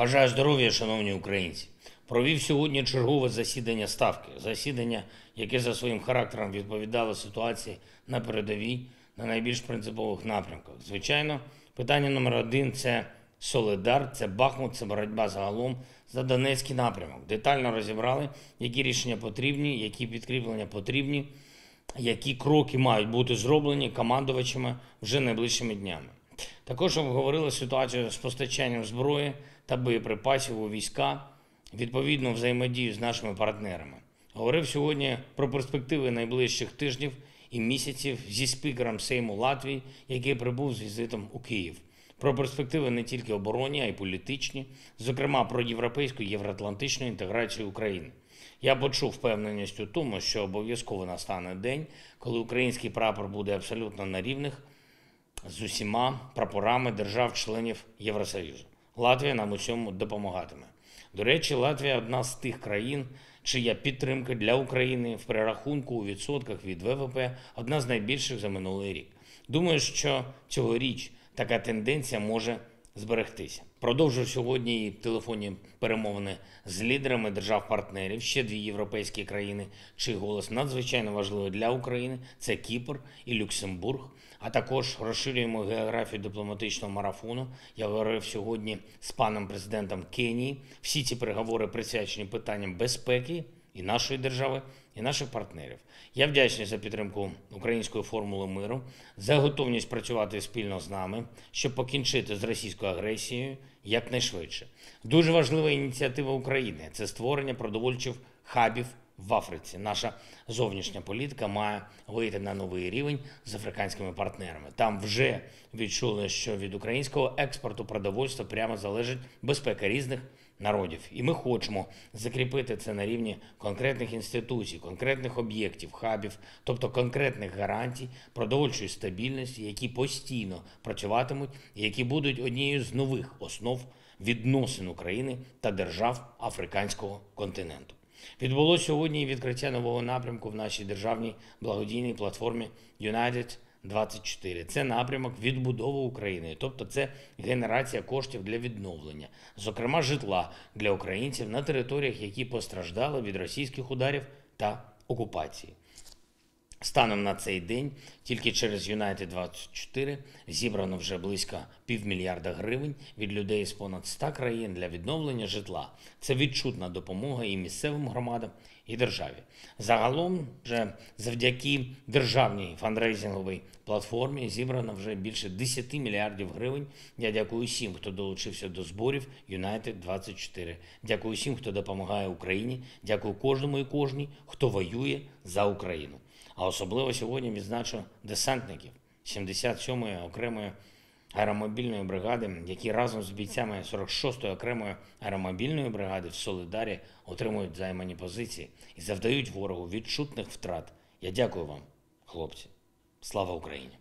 Бажаю здоров'я, шановні українці. Провів сьогодні чергове засідання ставки. Засідання, яке за своїм характером відповідало ситуації на передовій на найбільш принципових напрямках. Звичайно, питання номер один це Солидар, це Бахмут, це боротьба загалом за Донецький напрямок. Детально розібрали, які рішення потрібні, які підкріплення потрібні, які кроки мають бути зроблені командувачами вже найближчими днями. Також обговорили ситуацію з постачанням зброї та боєприпасів у війська, відповідну взаємодію з нашими партнерами. Говорив сьогодні про перспективи найближчих тижнів і місяців зі спікером Сейму Латвії, який прибув з візитом у Київ. Про перспективи не тільки оборонні, а й політичні, зокрема про європейську і євроатлантичну інтеграцію України. Я почув впевненість у тому, що обов'язково настане день, коли український прапор буде абсолютно на рівних з усіма прапорами держав-членів Євросоюзу. Латвія нам у цьому допомагатиме. До речі, Латвія одна з тих країн, чия підтримка для України в перерахунку у відсотках від ВВП одна з найбільших за минулий рік. Думаю, що цьогоріч така тенденція може зберегтися. Продовжую сьогодні телефонні перемовини з лідерами держав-партнерів, ще дві європейські країни, чий голос надзвичайно важливий для України це Кіпр і Люксембург. А також розширюємо географію дипломатичного марафону. Я говорив сьогодні з паном президентом Кенії. Всі ці переговори присвячені питанням безпеки і нашої держави, і наших партнерів. Я вдячний за підтримку української формули миру, за готовність працювати спільно з нами, щоб покінчити з російською агресією якнайшвидше. Дуже важлива ініціатива України це створення продовольчих хабів в Африці. Наша зовнішня політика має вийти на новий рівень з африканськими партнерами. Там вже відчули, що від українського експорту продовольства прямо залежить безпека різних народів. І ми хочемо закріпити це на рівні конкретних інституцій, конкретних об'єктів, хабів, тобто конкретних гарантій продовольчої стабільності, які постійно працюватимуть, і які будуть однією з нових основ відносин України та держав африканського континенту. Відбулося сьогодні відкриття нового напрямку в нашій державній благодійній платформі United 24. Це напрямок відбудови України, тобто це генерація коштів для відновлення, зокрема житла для українців на територіях, які постраждали від російських ударів та окупації. Станом на цей день тільки через United 24 зібрано вже близько півмільярда гривень від людей з понад 100 країн для відновлення житла. Це відчутна допомога і місцевим громадам, і державі. Загалом, вже завдяки державній фандрейзинговій платформі зібрано вже більше 10 мільярдів гривень. Я дякую всім, хто долучився до зборів United 24. Дякую всім, хто допомагає Україні. Дякую кожному і кожній, хто воює за Україну. А особливо сьогодні відзначу десантників 77-ї окремої аеромобільної бригади, які разом з бійцями 46-ї окремої аеромобільної бригади в Солидарі отримують займані позиції і завдають ворогу відчутних втрат. Я дякую вам, хлопці. Слава Україні!